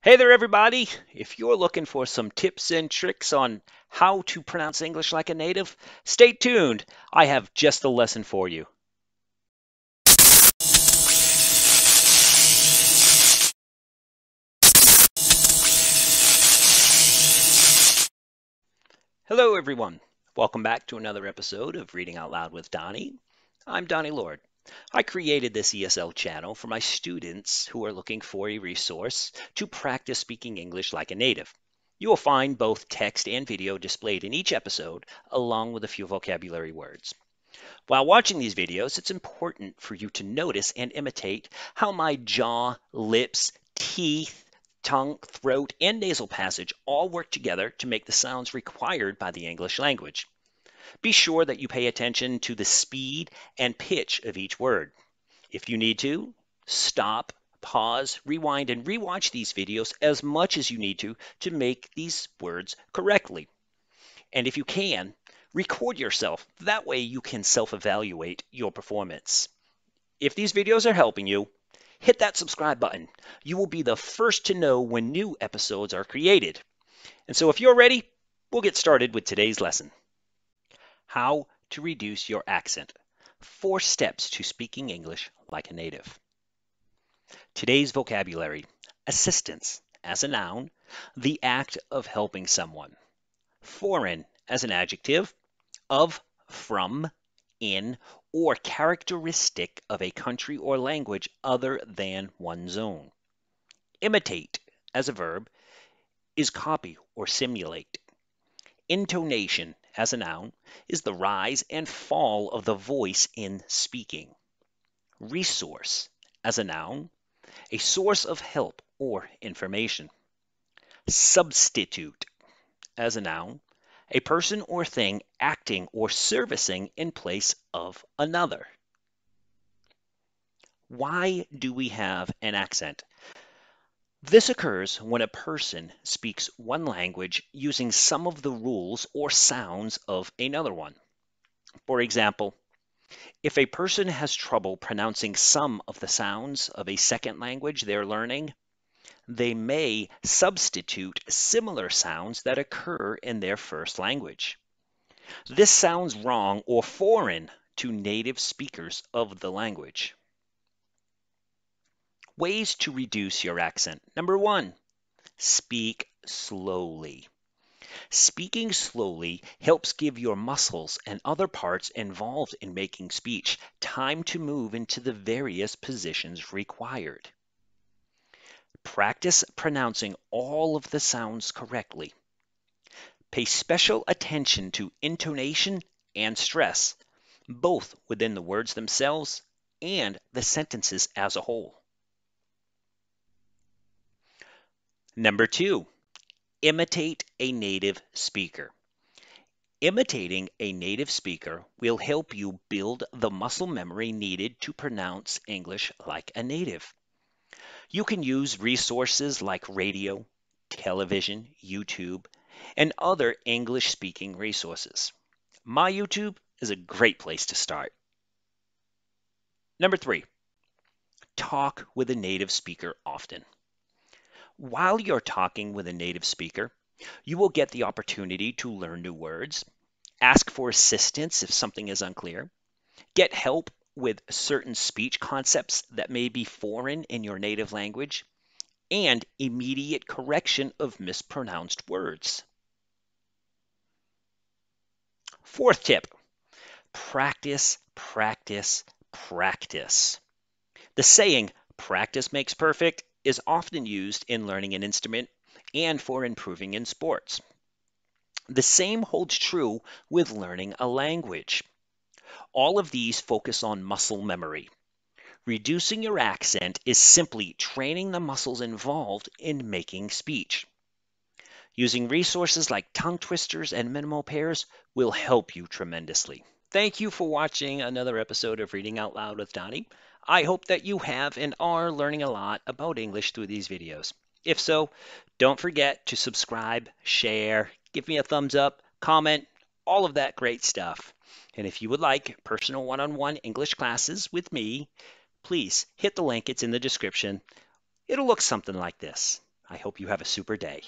Hey there, everybody. If you're looking for some tips and tricks on how to pronounce English like a native, stay tuned. I have just the lesson for you. Hello, everyone. Welcome back to another episode of Reading Out Loud with Donnie. I'm Donnie Lord. I created this ESL channel for my students who are looking for a resource to practice speaking English like a native. You will find both text and video displayed in each episode, along with a few vocabulary words. While watching these videos, it's important for you to notice and imitate how my jaw, lips, teeth, tongue, throat, and nasal passage all work together to make the sounds required by the English language. Be sure that you pay attention to the speed and pitch of each word. If you need to, stop, pause, rewind, and rewatch these videos as much as you need to to make these words correctly. And if you can, record yourself. That way you can self-evaluate your performance. If these videos are helping you, hit that subscribe button. You will be the first to know when new episodes are created. And so if you're ready, we'll get started with today's lesson. How to reduce your accent. Four steps to speaking English like a native. Today's vocabulary. Assistance as a noun, the act of helping someone. Foreign as an adjective, of, from, in, or characteristic of a country or language other than one's own. Imitate as a verb is copy or simulate. Intonation as a noun is the rise and fall of the voice in speaking. Resource as a noun, a source of help or information. Substitute as a noun, a person or thing acting or servicing in place of another. Why do we have an accent? This occurs when a person speaks one language using some of the rules or sounds of another one. For example, if a person has trouble pronouncing some of the sounds of a second language they're learning, they may substitute similar sounds that occur in their first language. This sounds wrong or foreign to native speakers of the language. Ways to reduce your accent. Number one, speak slowly. Speaking slowly helps give your muscles and other parts involved in making speech time to move into the various positions required. Practice pronouncing all of the sounds correctly. Pay special attention to intonation and stress, both within the words themselves and the sentences as a whole. Number two, imitate a native speaker. Imitating a native speaker will help you build the muscle memory needed to pronounce English like a native. You can use resources like radio, television, YouTube, and other English speaking resources. My YouTube is a great place to start. Number three, talk with a native speaker often. While you're talking with a native speaker, you will get the opportunity to learn new words, ask for assistance if something is unclear, get help with certain speech concepts that may be foreign in your native language, and immediate correction of mispronounced words. Fourth tip, practice, practice, practice. The saying, practice makes perfect, is often used in learning an instrument and for improving in sports. The same holds true with learning a language. All of these focus on muscle memory. Reducing your accent is simply training the muscles involved in making speech. Using resources like tongue twisters and minimal pairs will help you tremendously. Thank you for watching another episode of Reading Out Loud with Donnie. I hope that you have and are learning a lot about English through these videos. If so, don't forget to subscribe, share, give me a thumbs up, comment, all of that great stuff. And if you would like personal one-on-one English classes with me, please hit the link. It's in the description. It'll look something like this. I hope you have a super day.